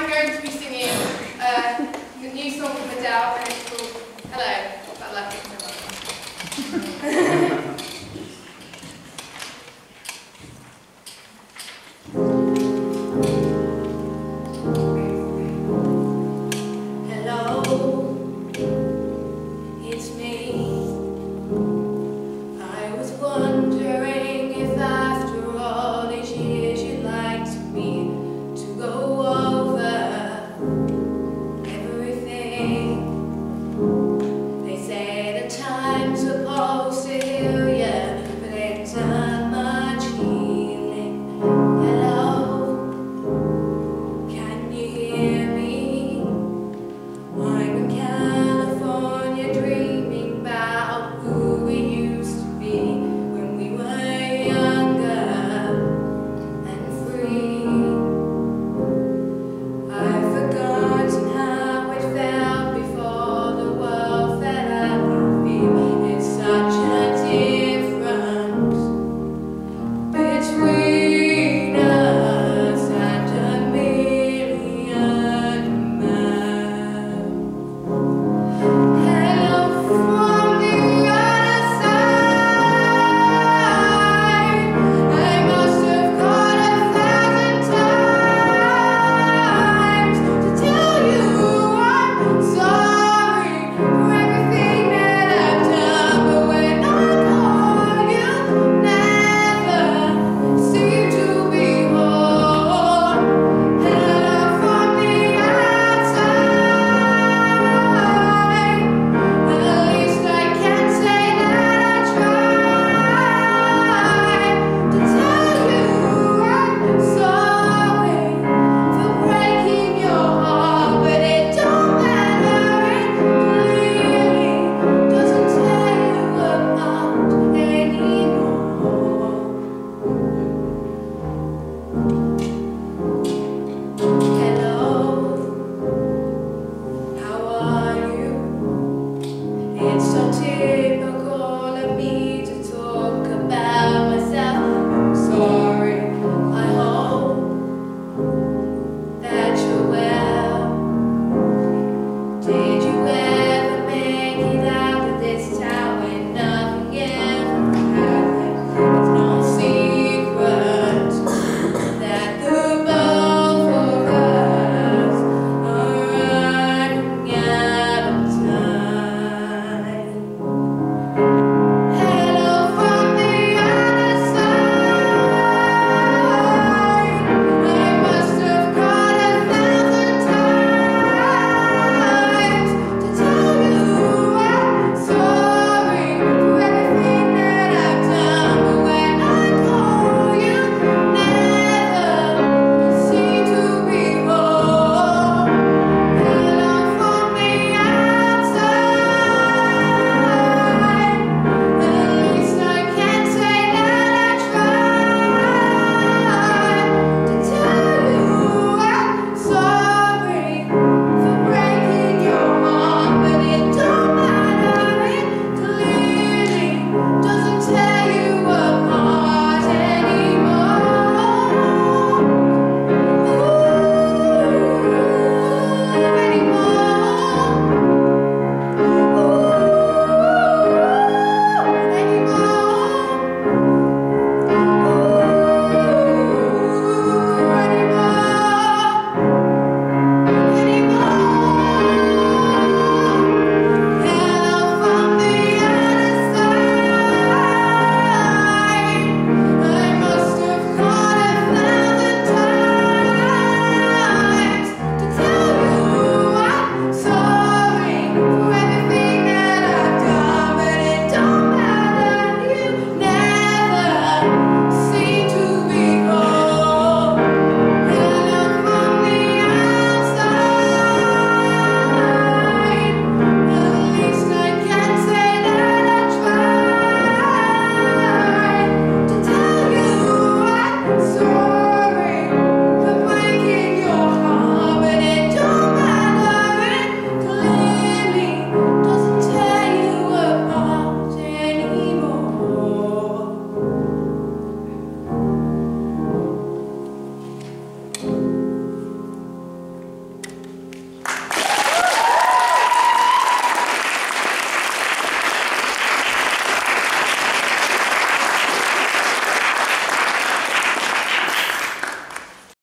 I'm going to be singing uh, the new song from Adele and it's called Hello.